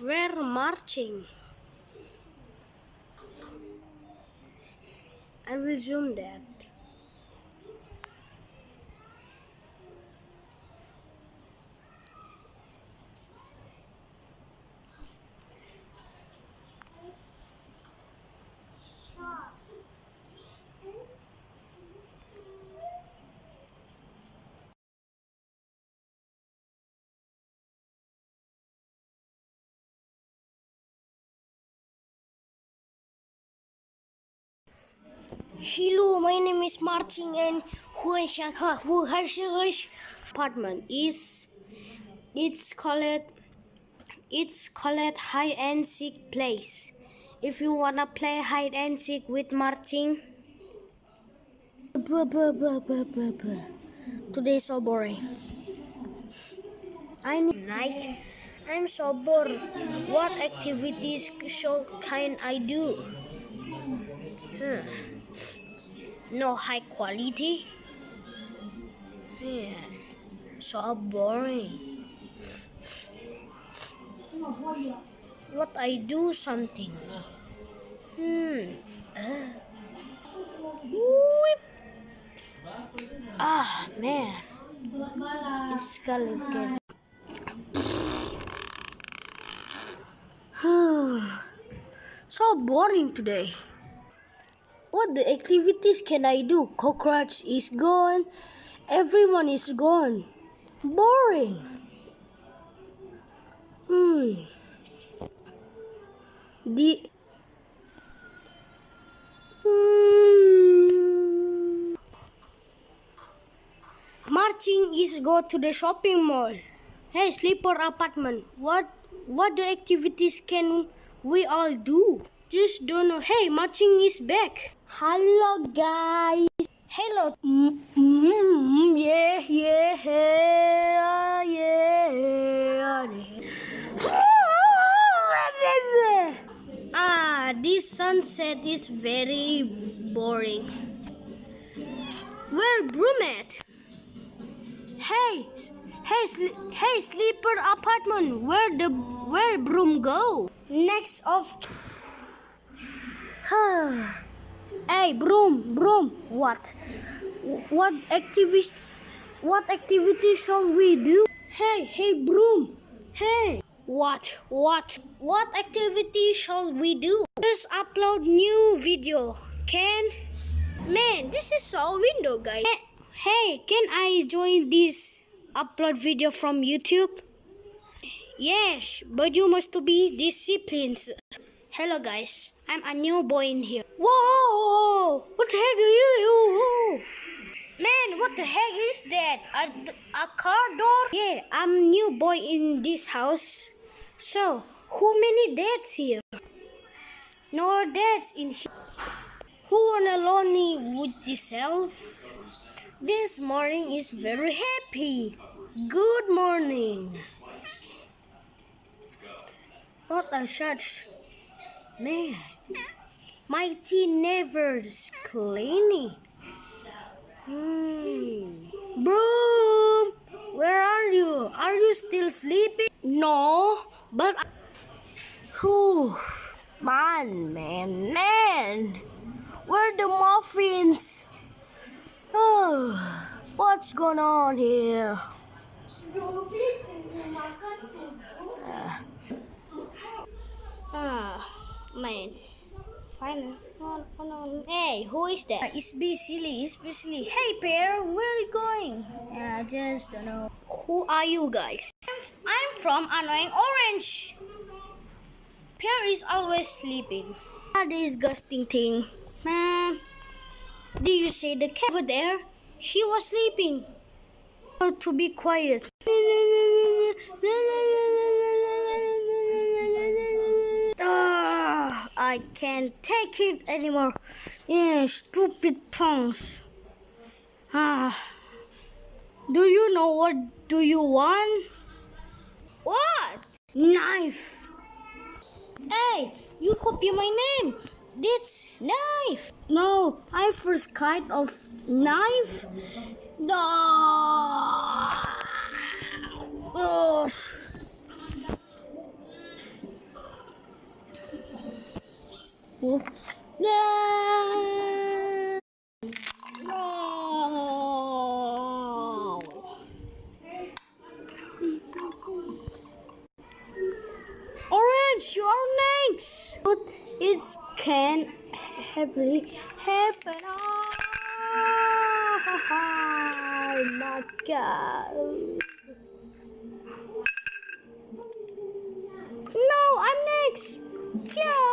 We're marching. I will zoom that. Hello, my name is Martin and Huash apartment is it's called it's called hide and seek place. If you wanna play hide and seek with Martin today so boring. I need night. I'm so bored. What activities so can I do? Hmm. No high quality. Yeah. So boring. What I do something. Hmm. Uh. Whip. Ah man. It's good. so boring today. What the activities can I do? Cockroach is gone. Everyone is gone. Boring. Hmm. The Hmm. Marcing is go to the shopping mall. Hey, sleeper apartment. What what the activities can we all do? Just don't know. Hey, Marcing is back. Hello, guys. Hello. Mm, mm, yeah, yeah, yeah, yeah. Ah, this sunset is very boring. Where broom at? Hey, hey, sl- hey, sleeper apartment. Where the where broom go? Next of. hey, broom, broom. What? What activities? What activity shall we do? Hey, hey, broom. Hey. What? What? What activity shall we do? Just upload new video. Can? Man, this is so window, guys. Hey, hey, can I join this upload video from YouTube? Yes, but you must be disciplined. Hello, guys. I'm a new boy in here. Whoa! What the heck are you? Man, what the heck is that? A, a car door? Yeah, I'm new boy in this house. So, who many dads here? No dads in here. Who wanna lonely with self? This morning is very happy. Good morning. What a such man. My tea never cleaning. Hmm. Broom, where are you? Are you still sleeping? No, but. Whew, man, man, man. Where the muffins? Oh, what's going on here? Ah, man. Fine. No, no, no. Hey, who is that? Uh, it's be silly. It's be silly. Hey, pair, where are you going? Yeah, I just don't know. Who are you guys? I'm, I'm from Annoying Orange. Pear is always sleeping. A disgusting thing. Man, did you say the cat over there? She was sleeping. Oh, to be quiet. I can't take it anymore. Yeah, stupid tongues. Ah. Do you know what do you want? What? Knife. Hey, you copy my name. This knife. No, I first kind of knife. No. people. No! No! Orange, you are next! But it can heavily happen. Oh my god! No, I'm next! Yeah!